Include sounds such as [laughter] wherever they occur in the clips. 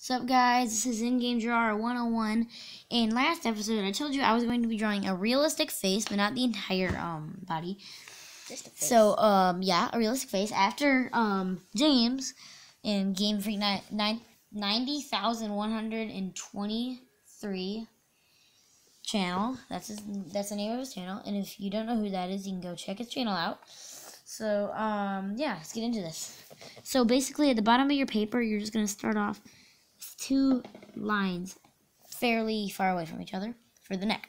What's up, guys? This is In Game Drawer 101. In last episode, I told you I was going to be drawing a realistic face, but not the entire um body. Just a face. So, um, yeah, a realistic face. After um James in Game Freak ni- nine- 90,123 channel. That's his, that's the name of his channel. And if you don't know who that is, you can go check his channel out. So, um, yeah, let's get into this. So basically, at the bottom of your paper, you're just gonna start off two lines, fairly far away from each other, for the neck.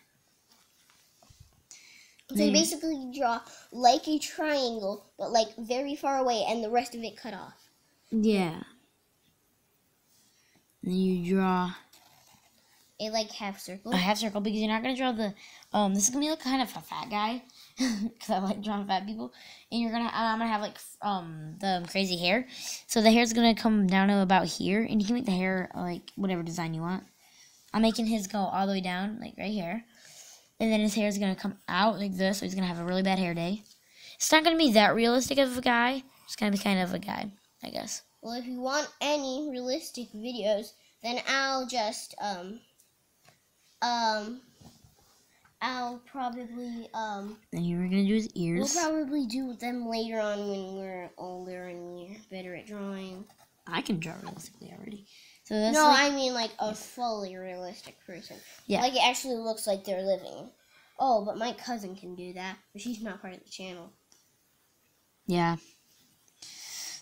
So Then- you basically draw like a triangle, but like very far away, and the rest of it cut off. Yeah. Then you draw A like half circle. a half circle because you're not gonna draw the. Um, this is gonna be like kind of a fat guy [laughs] because I like drawing fat people, and you're gonna. I'm gonna have like um the crazy hair, so the hair's gonna come down to about here, and you can make the hair like whatever design you want. I'm making his go all the way down like right here, and then his hair is gonna come out like this, so he's gonna have a really bad hair day. It's not gonna be that realistic of a guy. It's gonna be kind of a guy, I guess. Well, if you want any realistic videos, then I'll just um um I'll probably um Then you're gonna do his ears. we'll probably do them later on when we're older and we're better at drawing. I can draw realistically already. So that's no, like, I mean like a fully realistic person. Yeah. Like it actually looks like they're living. Oh, but my cousin can do that, but she's not part of the channel. Yeah.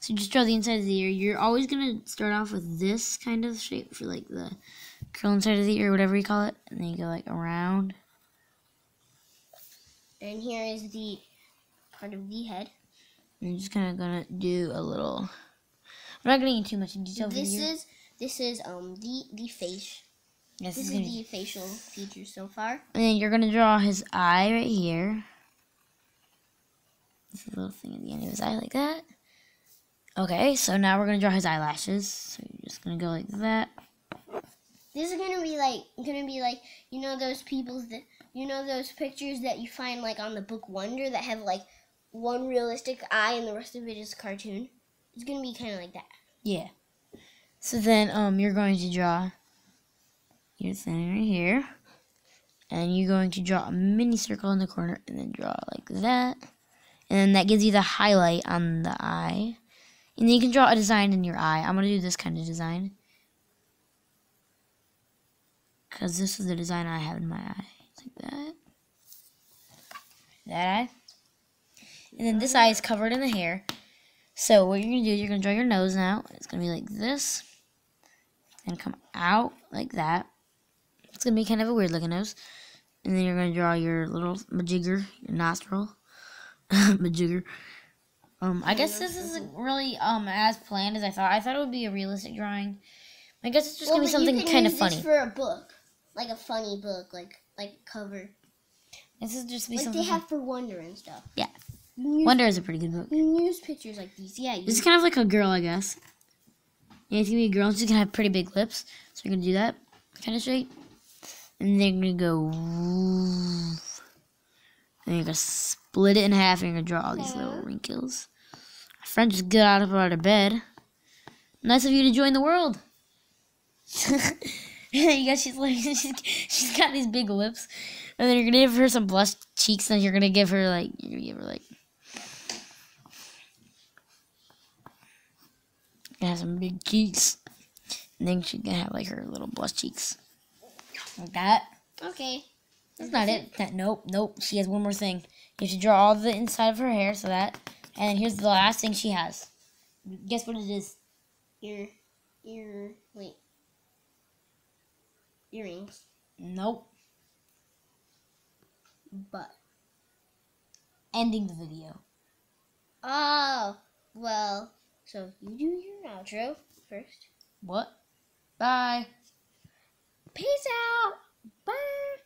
So just draw the inside of the ear. You're always gonna start off with this kind of shape for like the curl inside of the ear, whatever you call it, and then you go like around. And here is the part of the head. And you're just kind of gonna do a little. I'm not gonna get too much detail. This ear. is this is um the the face. Yes, This is is gonna the facial features so far. And then you're gonna draw his eye right here. This little thing at the end of his eye like that. Okay, so now we're gonna draw his eyelashes. So you're just gonna go like that. This is gonna be like gonna be like you know those people's that you know those pictures that you find like on the book Wonder that have like one realistic eye and the rest of it is cartoon. It's gonna be kind of like that. Yeah. So then um you're going to draw your thing right here. And you're going to draw a mini circle in the corner and then draw like that. And then that gives you the highlight on the eye. And then you can draw a design in your eye. I'm gonna do this kind of design. Cause this is the design I have in my eye. Like that. That eye. And then this eye is covered in the hair. So what you're gonna do, is you're gonna draw your nose now. It's gonna be like this, and come out like that. It's gonna be kind of a weird looking nose. And then you're gonna draw your little majigger, your nostril, [laughs] majigger. Um, I guess this isn't really um as planned as I thought. I thought it would be a realistic drawing. I guess it's just gonna be something kind of funny. for a book, like a funny book, like like cover, This is just be like something. they have for Wonder and stuff. Yeah. Use, Wonder is a pretty good book. you can use pictures like these. Yeah, This is kind of like a girl, I guess. Yeah, it's gonna be a girl. She's gonna have pretty big lips, so you're gonna do that kind of shape, and then you're gonna go, and you're gonna split it in half, and you're gonna draw all these little uh-huh. wrinkles. My friend just got up out of bed. Nice of you to join the world. [laughs] [laughs] you guys, she's like, [laughs] she's, she's got these big lips, and then you're gonna give her some blush cheeks, and you're gonna give her like, you're gonna give her like. Gonna have some big cheeks. And then she's gonna have like her little blush cheeks. Like that. okay. That's not it. That nope, nope. She has one more thing. You have to draw all the inside of her hair, so that. And then here's the last thing she has. Guess what it is? Ear, ear, wait, earrings, Nope. but Ending the video. oh well. So you do your outro first. What? Bye. Peace out. Bye.